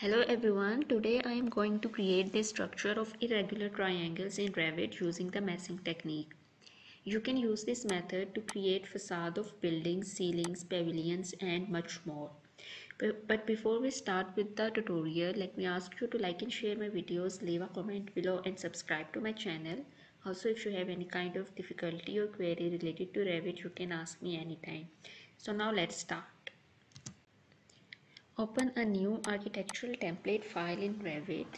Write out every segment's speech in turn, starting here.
Hello everyone, today I am going to create the structure of irregular triangles in Revit using the massing technique. You can use this method to create facade of buildings, ceilings, pavilions and much more. But before we start with the tutorial, let me ask you to like and share my videos, leave a comment below and subscribe to my channel. Also if you have any kind of difficulty or query related to Revit, you can ask me anytime. So now let's start. Open a new architectural template file in Revit.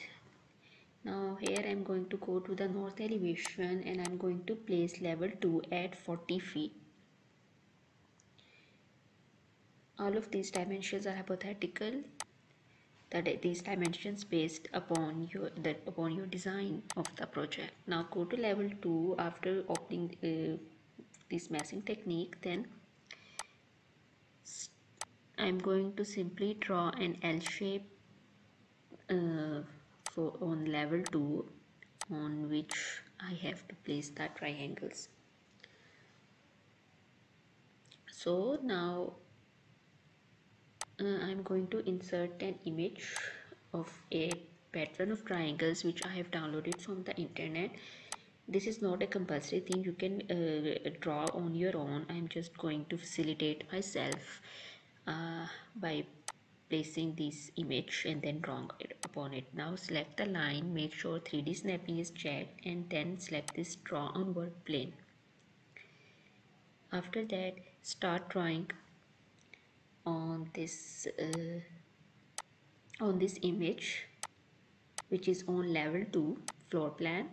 Now here I'm going to go to the north elevation and I'm going to place level 2 at 40 feet. All of these dimensions are hypothetical that these dimensions based upon your that upon your design of the project. Now go to level 2 after opening uh, this massing technique then I'm going to simply draw an L shape uh, for on level 2 on which I have to place the triangles. So now uh, I'm going to insert an image of a pattern of triangles which I have downloaded from the internet. This is not a compulsory thing. You can uh, draw on your own. I'm just going to facilitate myself uh, by placing this image and then drawing it upon it. Now select the line make sure 3d snapping is checked and then select this draw on onward plane. After that start drawing on this uh, on this image which is on level 2 floor plan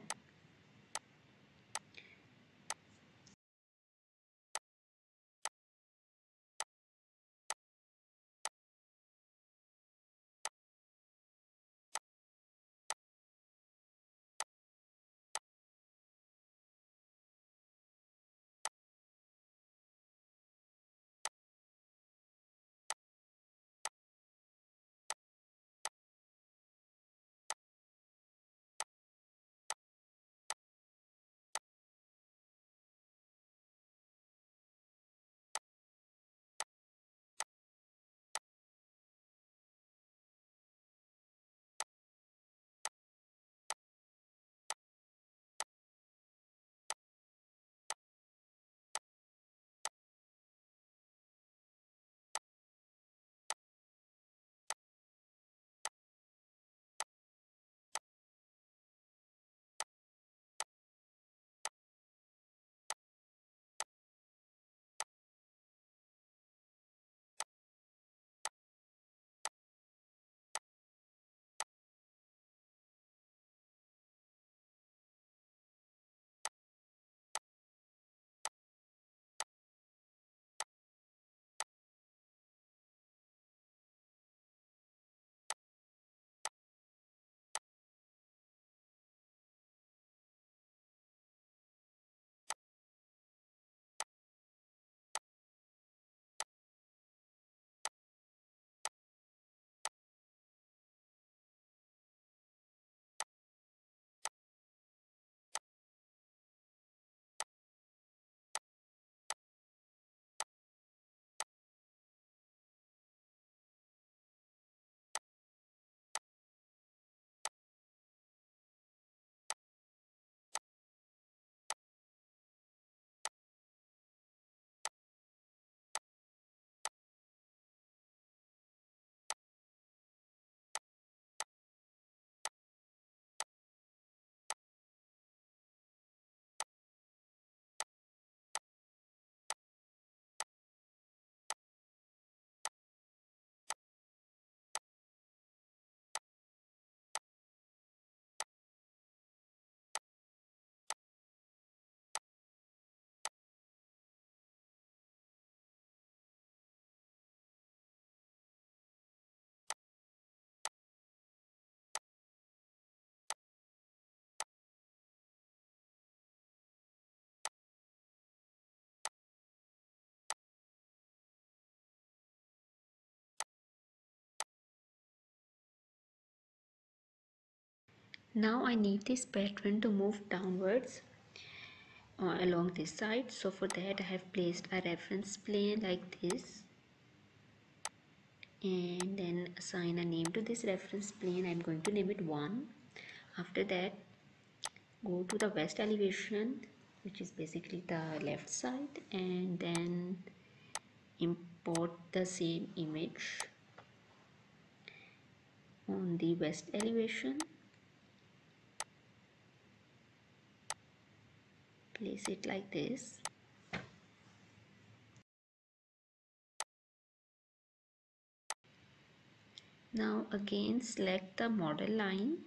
now I need this pattern to move downwards uh, along this side. So for that I have placed a reference plane like this and then assign a name to this reference plane. I'm going to name it 1 after that go to the west elevation which is basically the left side and then import the same image on the west elevation place it like this. Now again select the model line.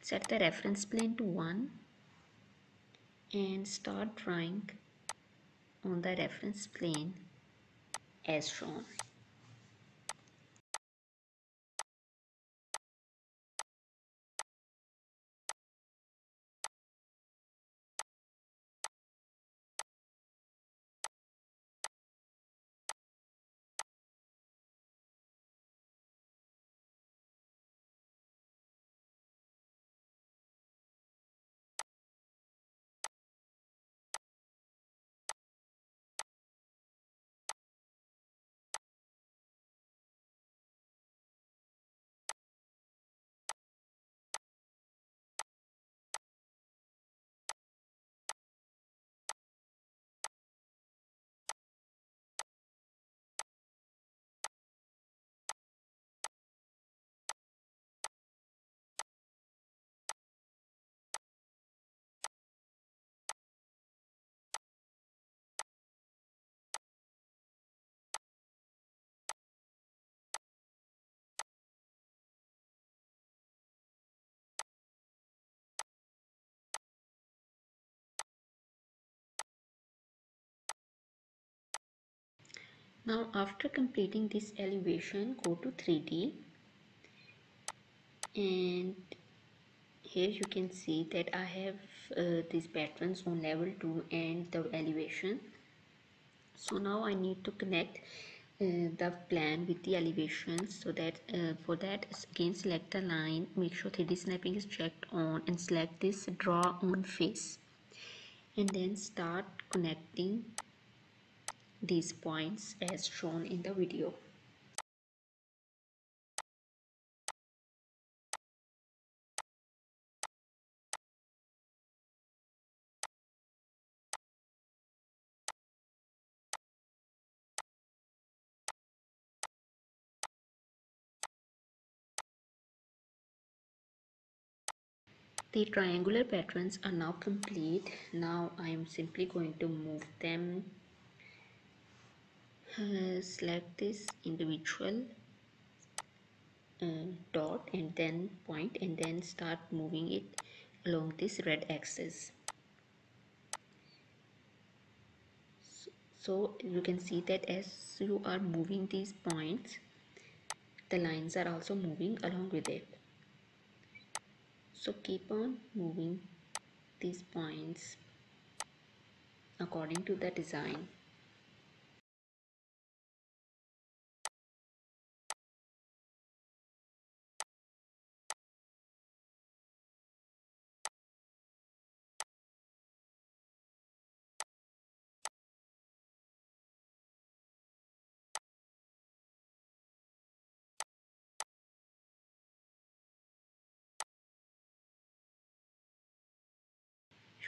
Set the reference plane to 1 and start drawing on the reference plane as shown Now after completing this elevation go to 3D and here you can see that I have uh, these patterns on level 2 and the elevation. So now I need to connect uh, the plan with the elevation so that uh, for that again select the line. Make sure 3d snapping is checked on and select this draw on face. And then start connecting these points as shown in the video. The triangular patterns are now complete. Now I am simply going to move them uh, select this individual uh, dot and then point and then start moving it along this red axis. So, so you can see that as you are moving these points the lines are also moving along with it. So keep on moving these points according to the design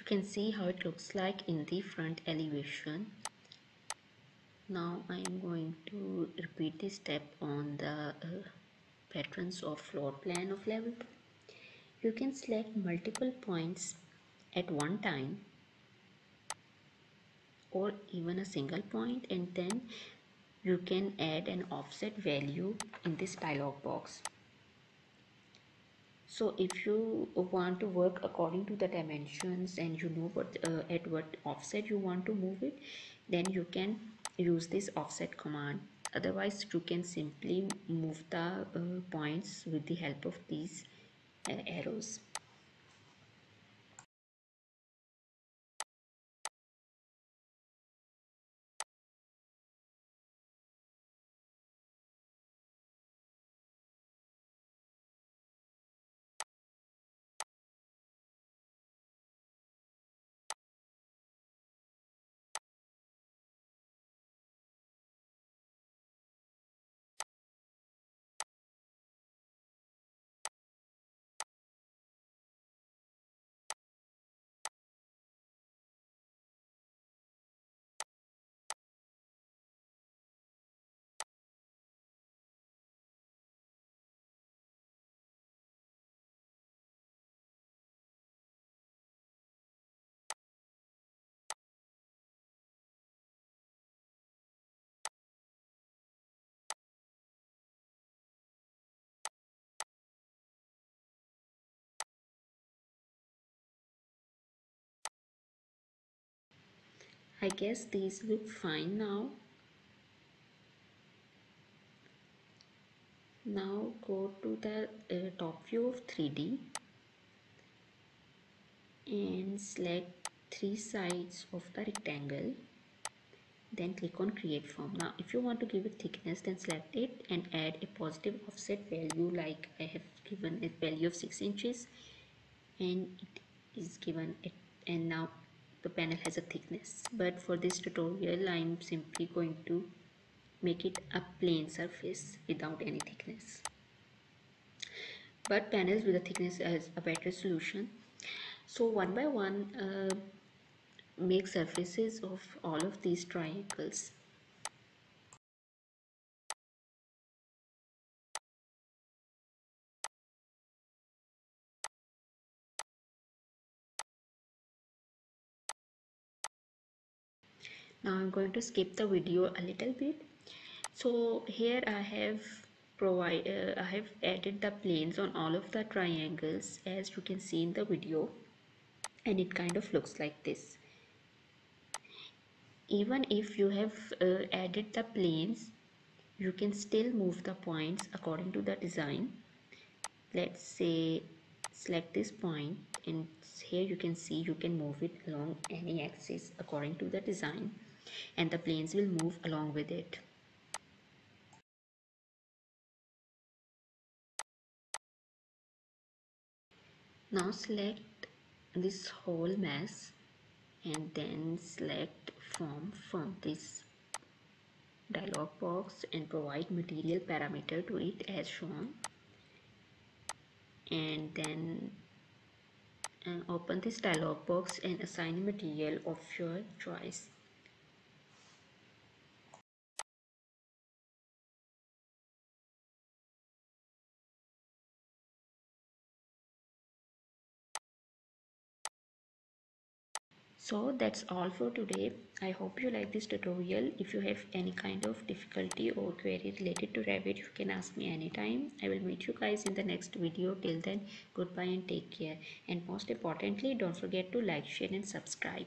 can see how it looks like in the front elevation. Now I am going to repeat this step on the uh, patterns of floor plan of level 2 you can select multiple points at one time or even a single point and then you can add an offset value in this dialog box so if you want to work according to the dimensions and you know what uh, at what offset you want to move it then you can use this offset command. Otherwise you can simply move the uh, points with the help of these uh, arrows I guess these look fine now. Now go to the uh, top view of 3d and select three sides of the rectangle. Then click on create form. Now if you want to give it thickness then select it and add a positive offset value like I have given a value of 6 inches and it is given it and now the panel has a thickness. But for this tutorial I am simply going to make it a plain surface without any thickness. But panels with a thickness as a better solution. So one by one uh, make surfaces of all of these triangles now I'm going to skip the video a little bit. So here I have provide uh, I have added the planes on all of the triangles as you can see in the video and it kind of looks like this. Even if you have uh, added the planes you can still move the points according to the design. Let's say select this point and here you can see you can move it along any axis according to the design and the planes will move along with it. Now select this whole mass and then select form from this dialog box and provide material parameter to it as shown. And then uh, open this dialog box and assign material of your choice so that's all for today. I hope you like this tutorial. If you have any kind of difficulty or query related to Revit you can ask me anytime. I will meet you guys in the next video. Till then goodbye and take care. And most importantly don't forget to like share and subscribe